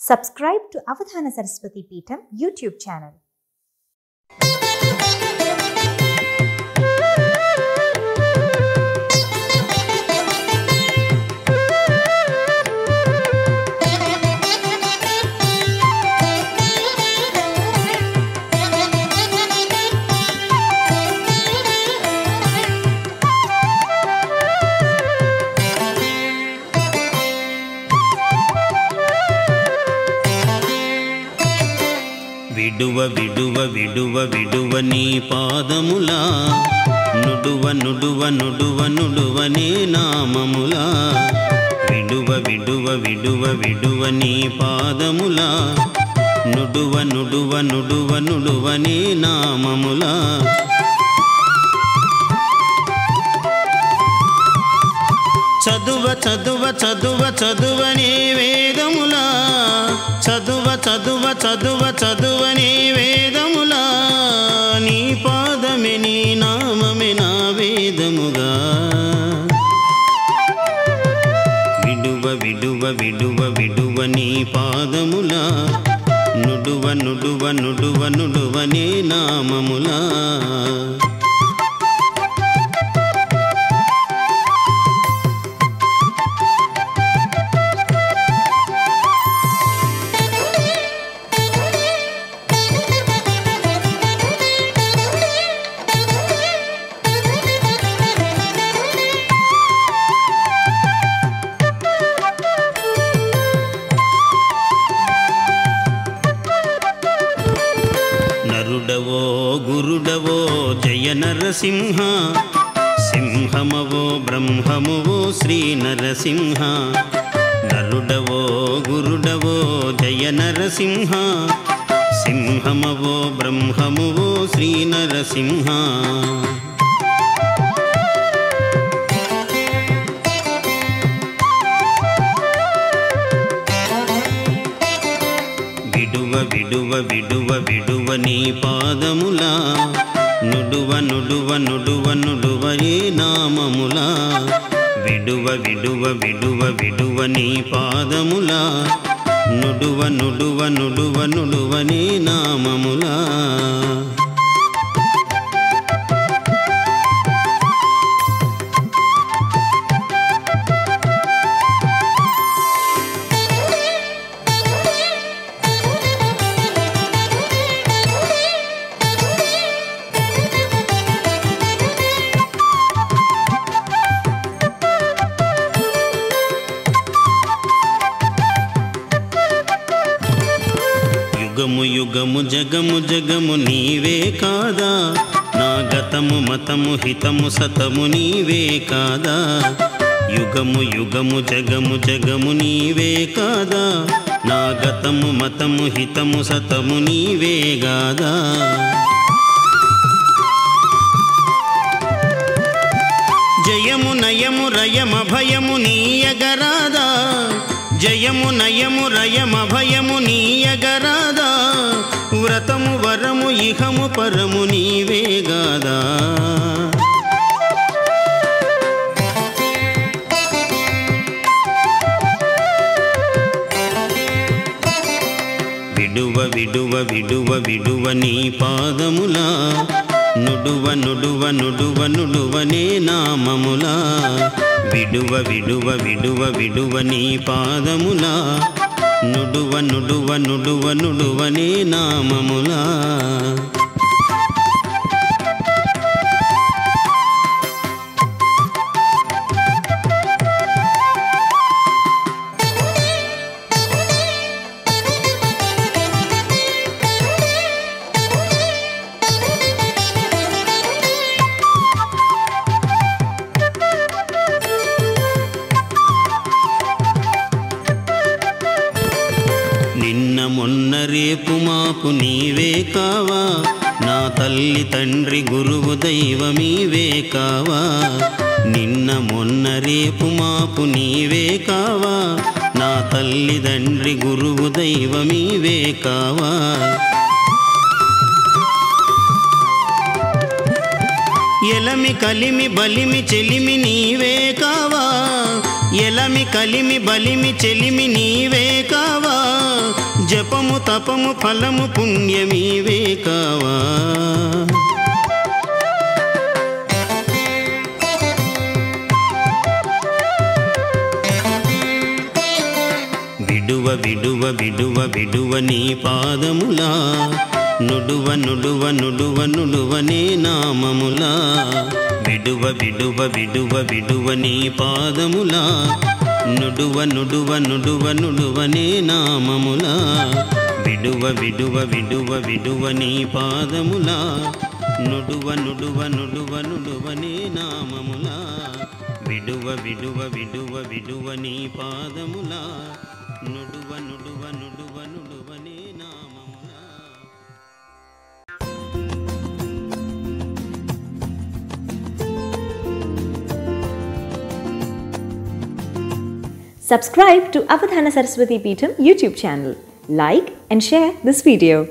Subscribe to అవధాన సరస్వతి పీఠం YouTube channel విడువ విడువ విడువ విడువ నీ పాదములా. నుడువ నుడువ నుడువ నుడువ నీ నామములా. విడువ విడువ విడువ విడువ నీ పాదములా. నుడువ నుడువ నుడువ నుడువ నీ నామములా. చదువ చదువ చదువ చదువని వేదములా చదువ చదువ చదువ చదువని వేదములా నీ పాదమే నీ నామమే నా వేదముగా. విడువ విడువ విడువ విడువ నీ పాదములా నుడువ నుడువ నుడువ నుడువ నీ నామములా జయ నరసింహ. సింహమవో బ్రహ్మమువో శ్రీ నరసింహ. నరుడవో గురుడవో జయ నరసింహ. సింహమవో బ్రహ్మమువో శ్రీ నరసింహ. విడువ విడువ విడువ విడువ నీ పాదములా. నుడువ నుడువ నుడువ నుడువ ఏ నామములా? విడువ విడువ విడువ విడువ నీ పాదములా? నుడువ నుడువ నుడువ నుడువ నీ నామములా? యుగము యుగము జగము జగము నీవే కాదా? నా గతము మతము హితము సతము నీవే కాదా? యుగము యుగము జగము జగము నీవే కాదా? నా గతము మతము హితము సతము నీవే గాదా జయము నయము రయమ భయము నీయగరాదా జయము నయము రయమభయము నీయగరాదా. వ్రతము వరము ఇహము పరము నీవే గాదా. విడువ విడువ విడువ విడువ నీ పాదములా. నుడువ నుడువ నుడువ నుడువనే నామములా. విడువ విడువ విడువ విడువ నీ పాదములా. నుడువ నుడువ నుడువ నుడువనే నామములా. నాకు నీవే కావా? నా తల్లి తండ్రి గురువు దైవమీవే కావా? నిన్న మొన్న రేపు మాపు నీవే కావా? నా తల్లి తండ్రి గురువు దైవమీవే కావా? ఎలమి కలిమి బలిమి చెలిమి నీవే కావా? ఎలమి కలిమి బలిమి చెలిమి నీవే కావా? జపము తపము ఫలము పుణ్యమీవే కావా. విడువ విడువ విడువ విడువ నీ పాదములా. నుడువ నుడువ నుడువ నుడువనే నామములా. విడువ విడువ విడువ విడువ నీ పాదములా. నుడువ నుడువ నుడువ నుడువనే నామములా. విడువ విడువ విడువ విడువ నీ పాదములా. నుడువ నుడువ నుడువ నుడువనే నామములా. విడువ విడువ విడువ విడువ నీ పాదములా. నుడువ నుడువ నుడువ నుడువ Subscribe to Avadhana Saraswati Peetham YouTube channel. Like and share this video.